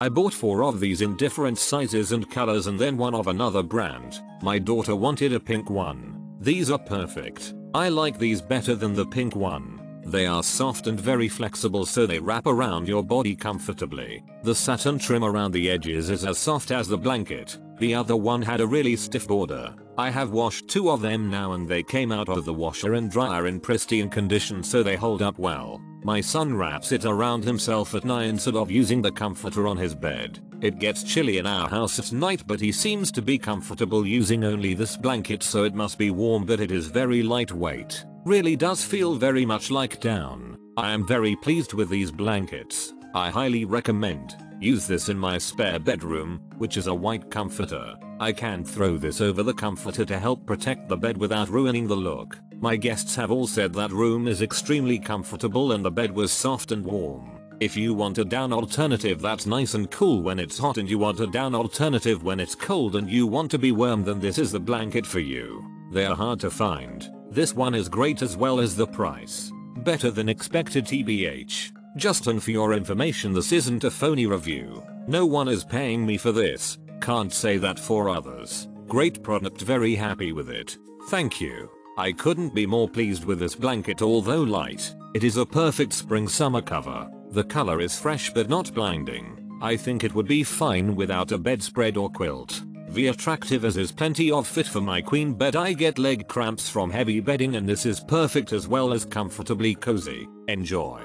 I bought 4 of these in different sizes and colors and then one of another brand. My daughter wanted a pink one. These are perfect. I like these better than the pink one. They are soft and very flexible so they wrap around your body comfortably. The satin trim around the edges is as soft as the blanket. The other one had a really stiff border. I have washed two of them now and they came out of the washer and dryer in pristine condition so they hold up well. My son wraps it around himself at night instead of using the comforter on his bed. It gets chilly in our house at night but he seems to be comfortable using only this blanket so it must be warm but it is very lightweight. Really does feel very much like down. I am very pleased with these blankets. I highly recommend. Use this in my spare bedroom, which is a white comforter. I can throw this over the comforter to help protect the bed without ruining the look. My guests have all said that room is extremely comfortable and the bed was soft and warm. If you want a down alternative that's nice and cool when it's hot and you want a down alternative when it's cold and you want to be warm then this is the blanket for you. They are hard to find. This one is great as well as the price. Better than expected TBH. Justin for your information this isn't a phony review. No one is paying me for this. Can't say that for others. Great product very happy with it. Thank you. I couldn't be more pleased with this blanket although light. It is a perfect spring summer cover. The color is fresh but not blinding. I think it would be fine without a bedspread or quilt. The attractive as is plenty of fit for my queen bed I get leg cramps from heavy bedding and this is perfect as well as comfortably cozy. Enjoy.